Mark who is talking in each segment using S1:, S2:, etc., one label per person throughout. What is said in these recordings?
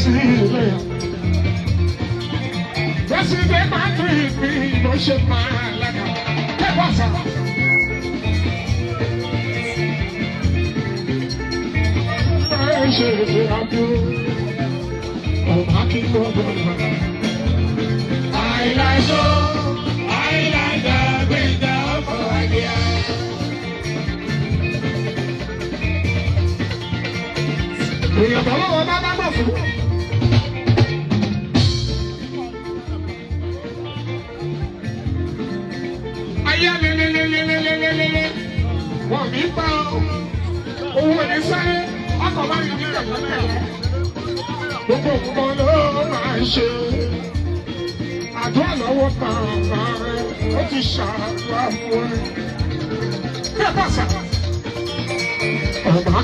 S1: sílẹ̀. Bẹ́sídẹ̀ máa tún ìpín ló ṣe máa lága. Kẹ́kọ̀ọ́ sọ. Báyọ̀ ṣe èdè àjò, ọ̀bá kí ló gbọ́dọ̀. Àìláṣọ, àìláṣọ, gbẹ̀dá ọkọ̀ àgbẹ̀. Èèyàn bọ̀ lélélélélélélélé wọn ní pa owó ní sáré ọkọ̀ bá yẹ kíkà lọ́lẹ̀ gbogbo nǹkan ló máa ń ṣe ọ̀bá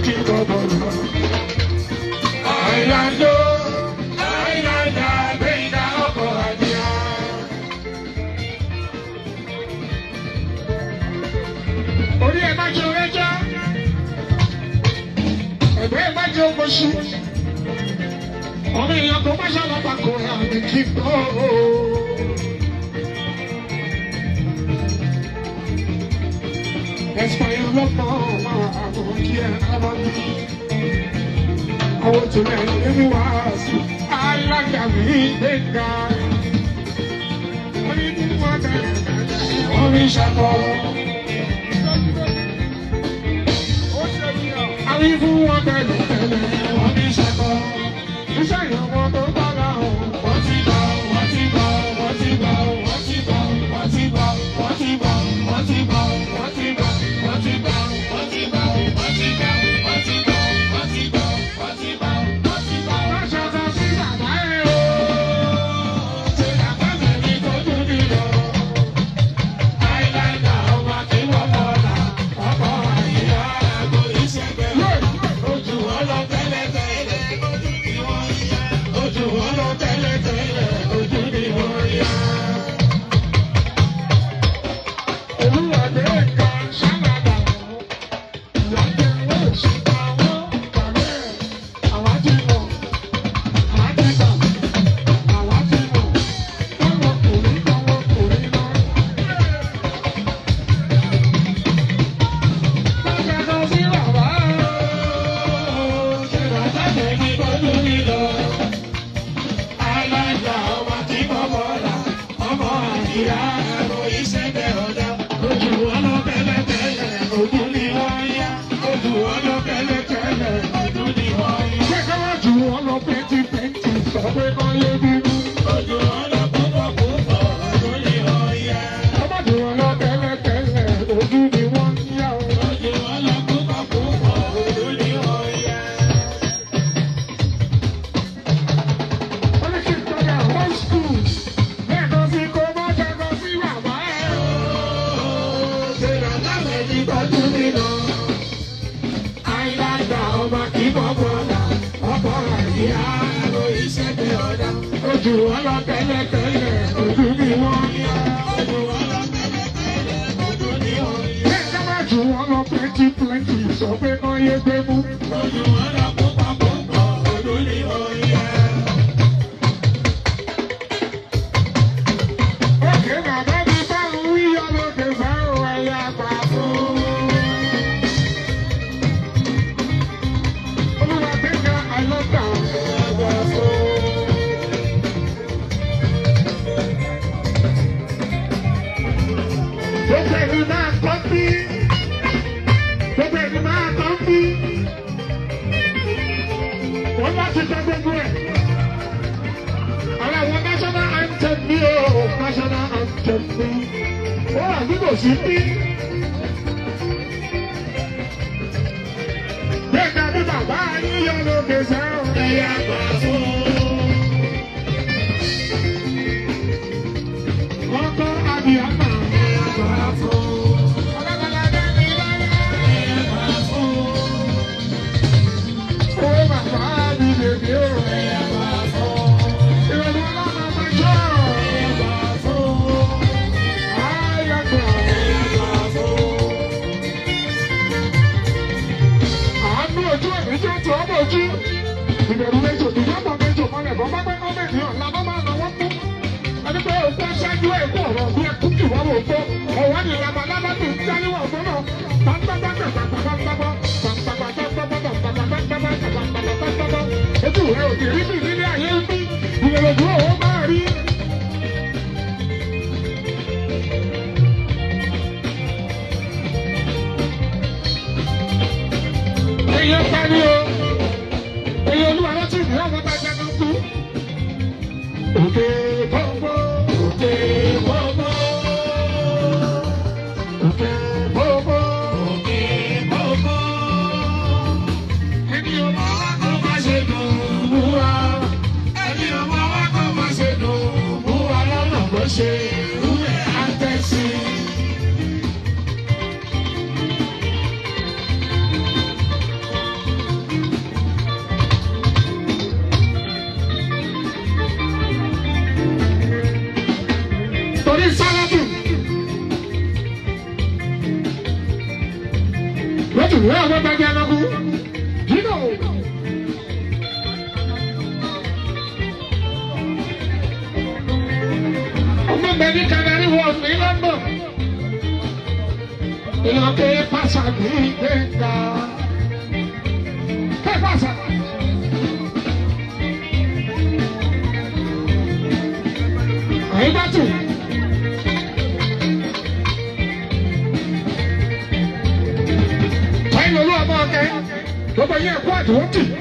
S1: kí n bọ̀ àyà lóò. jẹ ẹgbẹ má jẹ oko ṣu ọmọ èèyàn tó má ṣàlọpà kò àmì kí bọ o. Ẹ̀sìn ọlọ́pàá ọ̀ma àwọn kí ẹ̀ lọ́wọ́ bí. Àwọn tó lẹ́yìn nínú wàásù alága mi gbẹ̀ngà. Orí mímú ọ̀gá orí ṣàkọ́. ikú wọn tẹ̀lé tẹ̀lé wọn ní sẹ́kọ̀ọ́ iṣẹ́ ìyọ̀wọ́ tó thank you politely. So beg on your table. wọ́n àwọn gbẹgbẹ lọ́kù yíyọ. ọmọ bẹ ní Canary Wharf ní London ìlànà Good.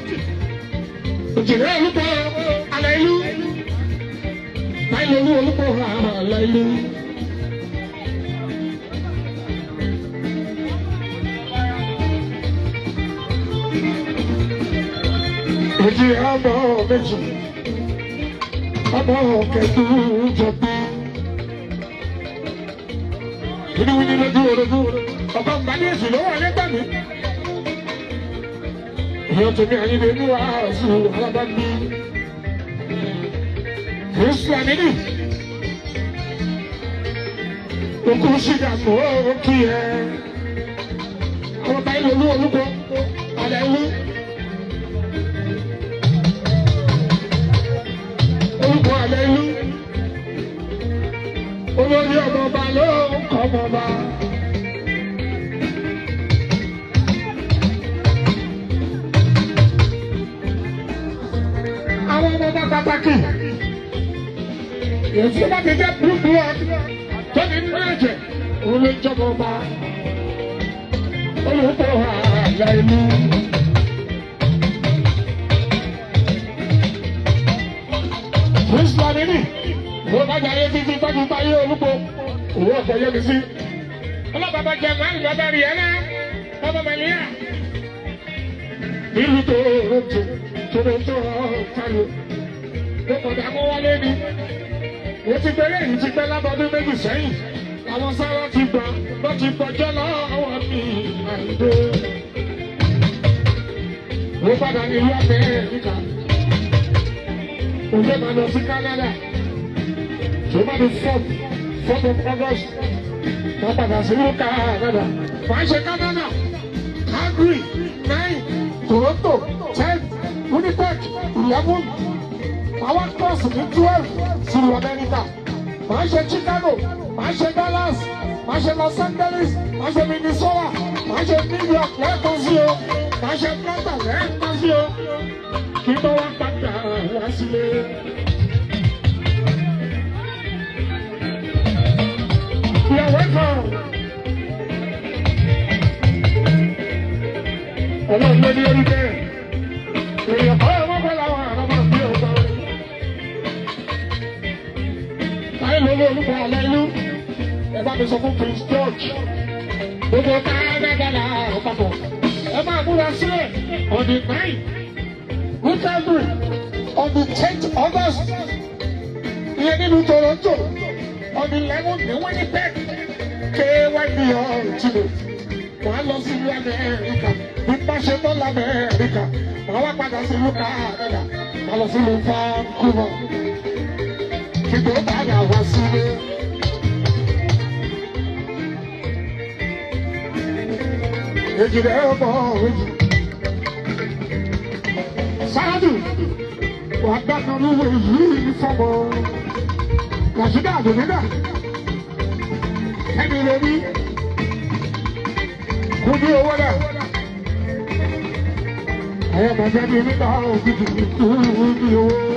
S1: يجمعني بالوعز وغضبي يسلمني وكل شيء دموك يا ربي لولو لوكو على لولو لوكو على لولو olórí ọmọ ọba ló ń kọ́ ọmọ ọba. bá pàtàkì èyí tó bá ti jẹ́ blue blood tó ní nínú ẹ̀jẹ̀ òun ló jọba ọba olùkọ́ àyà inú. kristu adini ló bá jàre títí tó fi báyé olùkọ́ òun ọ̀pọ̀ yẹ mi sí. ọlọ́bàbà jẹ màá ń bàbá rí ẹ náà bàbá mẹ́lìíyà. nílùú tó rọ̀ jù tó rọ̀ tó rọ̀ kálù mo kàn dá mọ́ wálé ni mo ti pẹ́ lẹ́yìn ti pẹ́ lábọ́dún méjì sẹ́yìn làwọn sára ti gbà ló ti gbọ́jọ́ lọ́wọ́ mi àìdó. mo padà ní ìlú amẹ́ríkà òjò máa lọ sí Canada tó bá di fourth fourth of August padà sí ìlú Canada wàá ṣe Canada Calgary nine Toronto ten Winnipeg eleven màá cross ní twelve sí Amẹ́ríkà màá ṣe Chicago màá ṣe Dallas màá ṣe Los Angeles màá ṣe Minnesota màá ṣe New York lẹ́ẹ̀kan sí o màá ṣe Atlanta lẹ́ẹ̀kan sí o kí tó wá padà wá sílé. You're welcome. Ọlọ́run ló ní olówó olúkọ alẹ́lú ẹ bá mi sọ fún prince george gbogbo káyọ̀dẹ́gẹ́dà àròpapọ̀ ẹ máa múra sílẹ̀ on the nine weekend on the tenth august ìyẹn nínú toronto on the 11th. ní winnipeg kyb ọ̀rọ̀ tìlẹ̀ wàá lọ sí ìlú amẹ́ríkà bí bá ṣe tọ́ lamẹ́ríkà wàá wá padà sí ìlú káàdà wàá lọ sí ìlú vancouver kíkó bá yà wá sílé. Èjìdé ọmọ òjì. Sáájú wà dákanú èyí fọ́mọ. Kàṣídà àdùnnínà ẹni lè ní kú ní owó náà. Àwọn ọmọ bẹ́ẹ̀ ni nígbà òkùnkùn ní owó.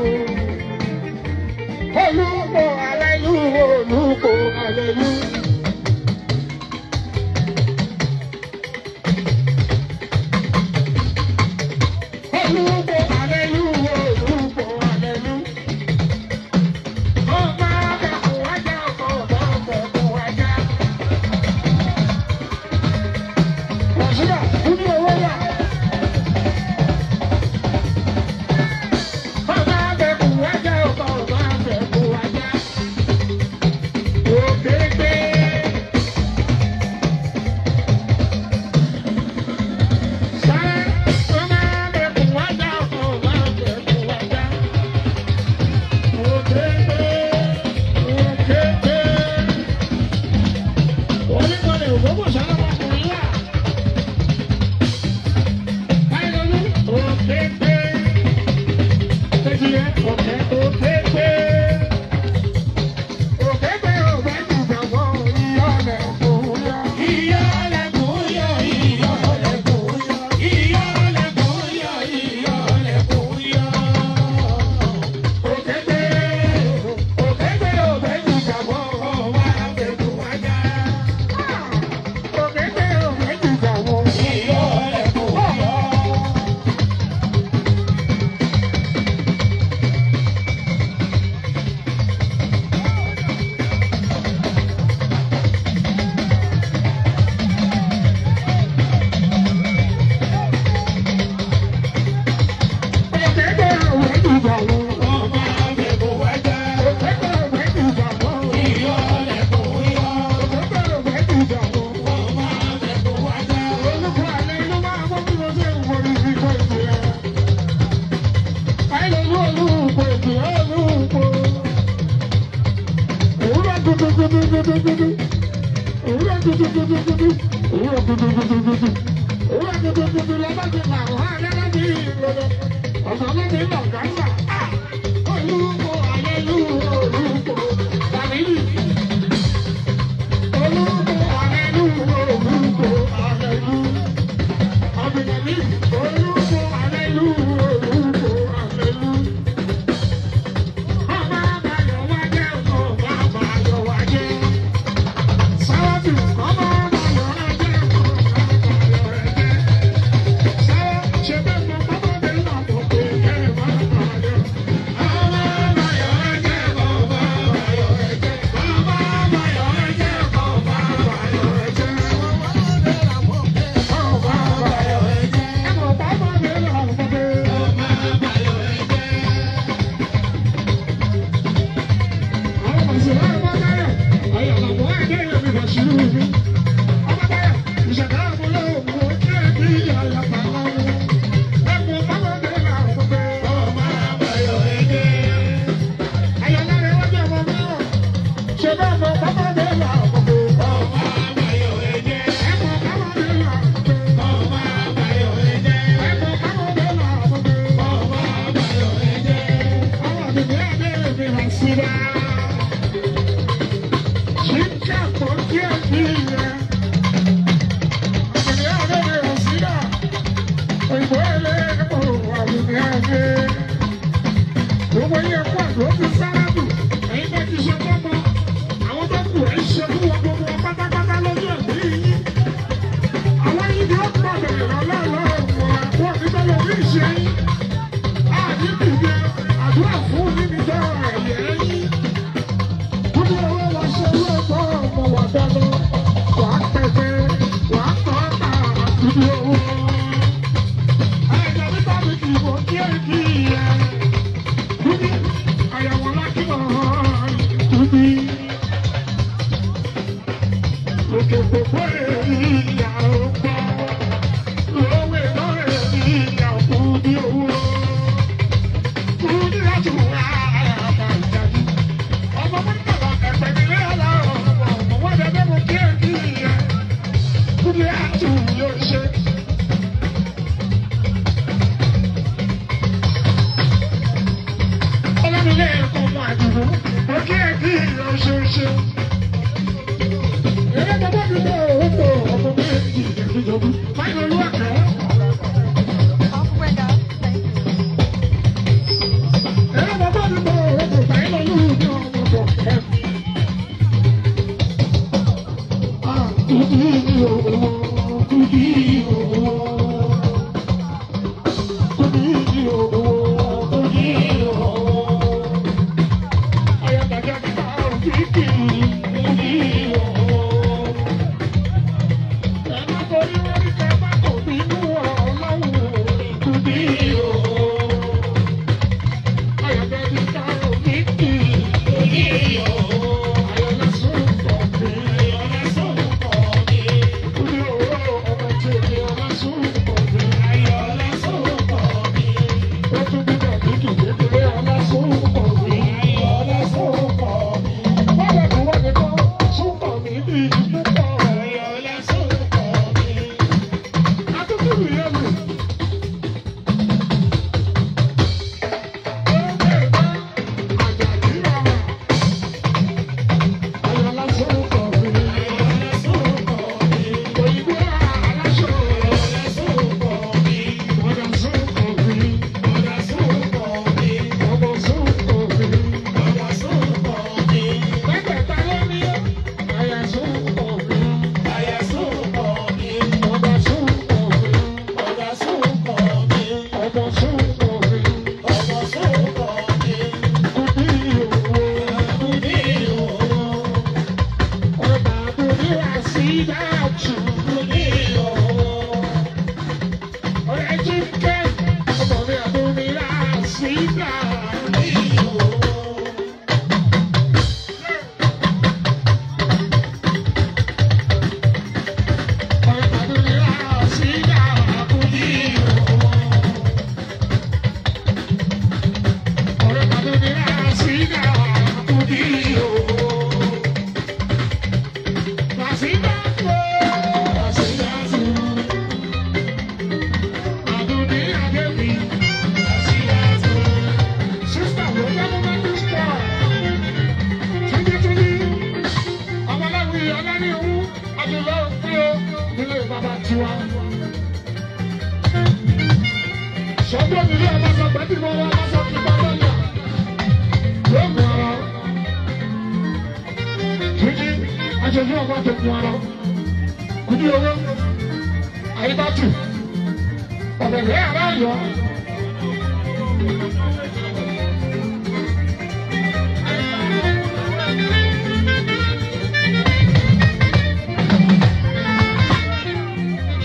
S1: ọ̀gẹ̀dẹ̀ aráyọ.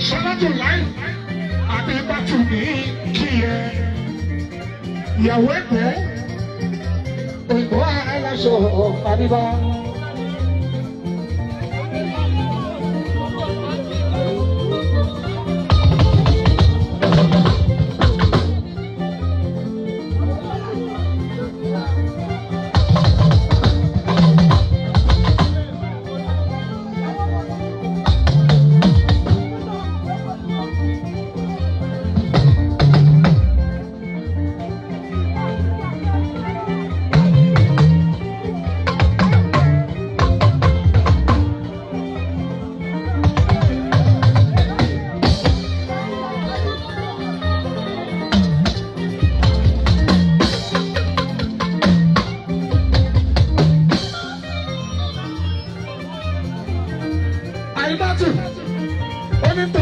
S1: sọ́lájò láì àbí bàtú ní kíyẹ ìyàwó èkó òyìnbó Everybody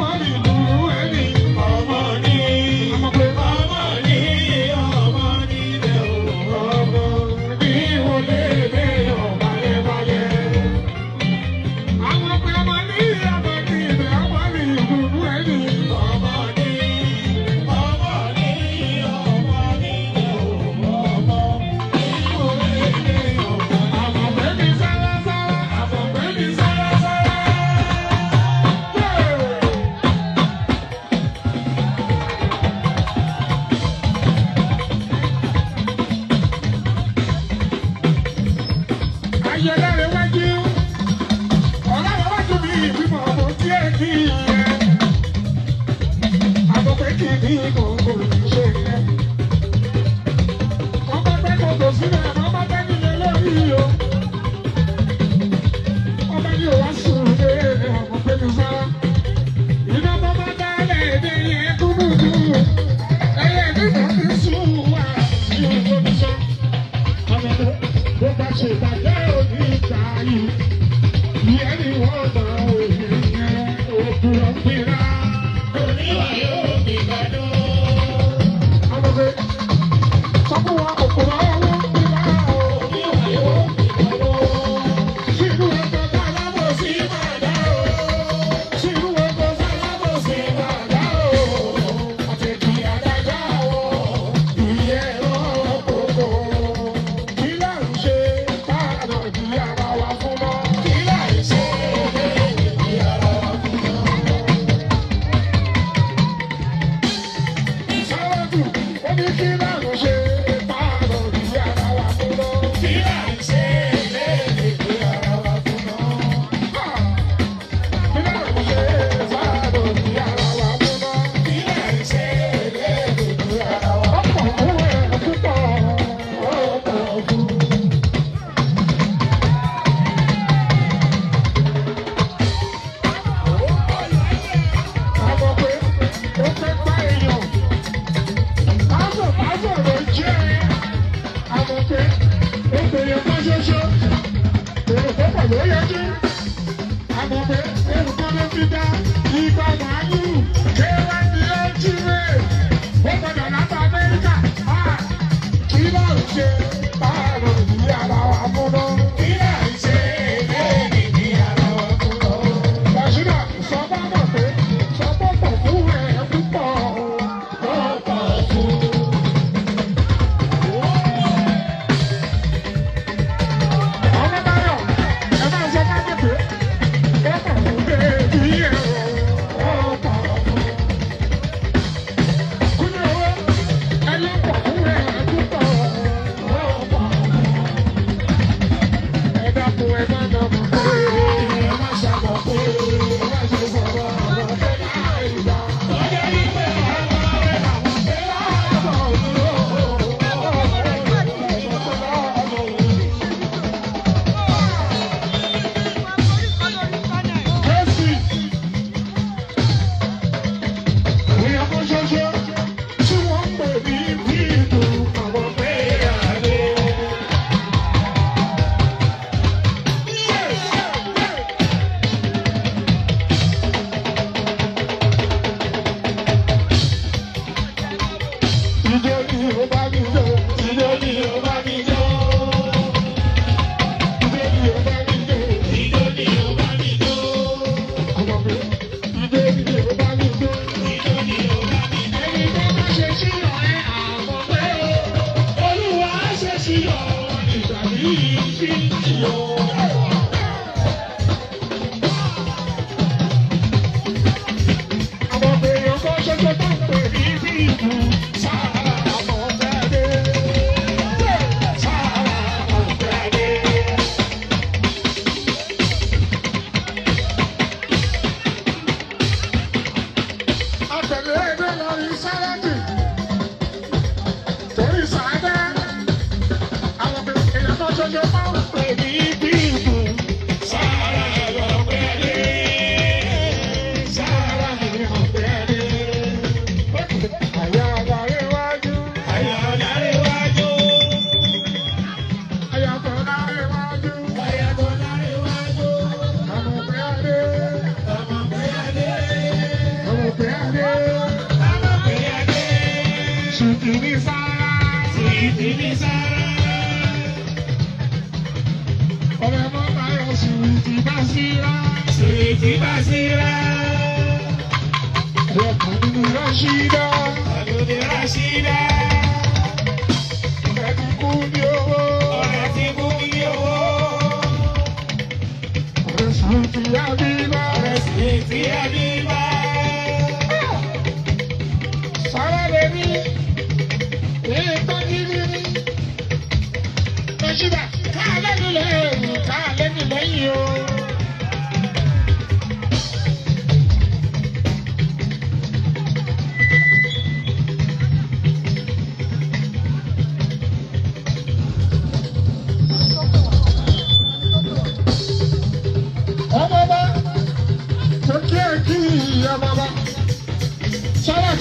S1: பாட ṣáájú yẹ́nì wọ́n tán òyìnbó òkúrọ̀ pínlẹ̀. ṣoṣo èrò tó pọ̀ ló yẹjú àmọ̀ pé ohun tó ló fi dá ìgbà màálù kéwàá ni ó jí rè é ó gbọ́dọ̀ láti.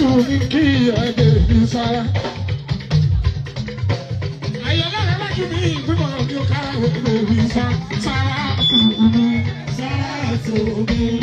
S1: tu mi kí ẹgbẹ́ mi sára. Àyọ̀lá rẹ̀ lájú mi ìgbìmọ̀ ọ̀gbìn kára òkú mi sá. Sára tu mi, sára tu mi.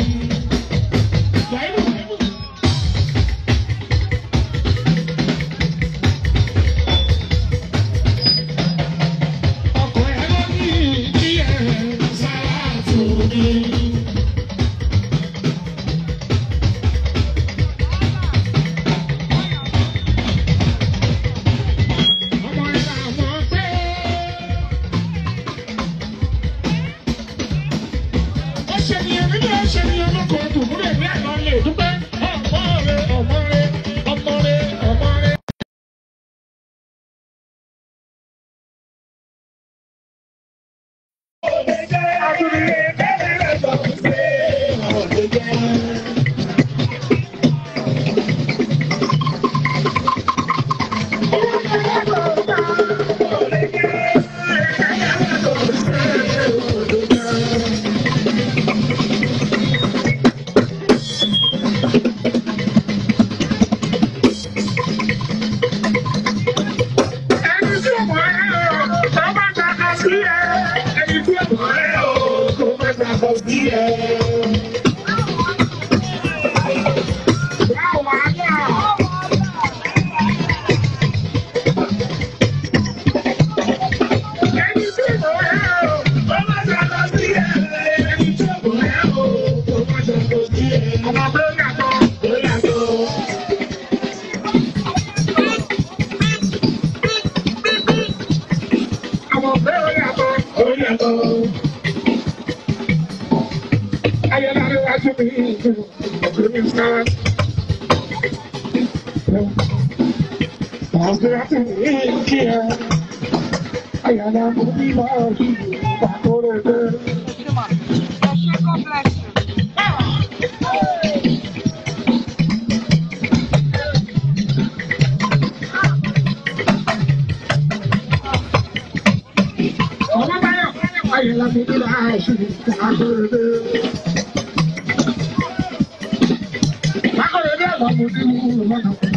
S1: Rashidu Akọ̀rẹ̀dé. Akọ̀rẹ̀dé àgbà mo ti mú un lọ́dún.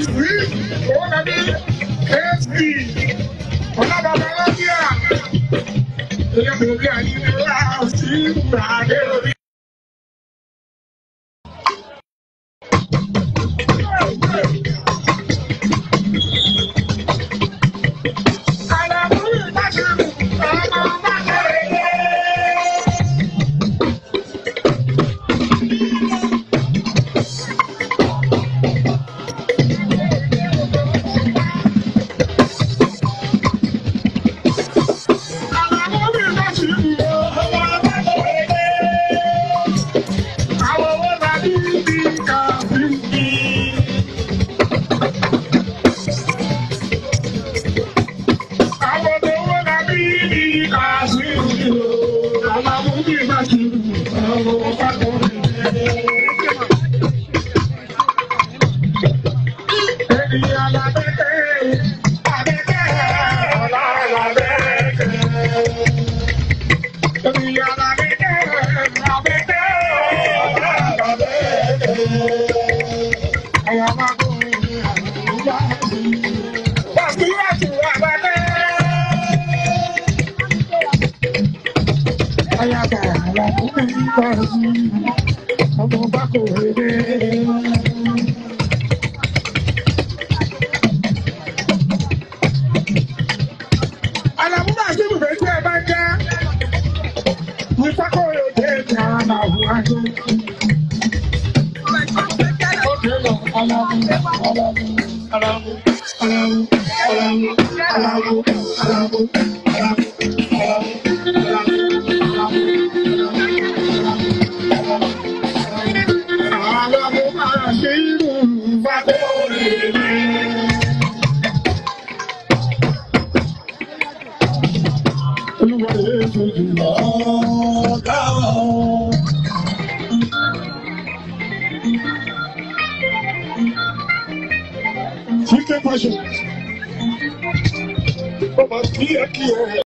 S1: àìsí òwòlàdé asd ọ̀làbàbà lọ́bíà ìyàgbọ̀n bí àyè ńlá sí ìgbà àdéhùn.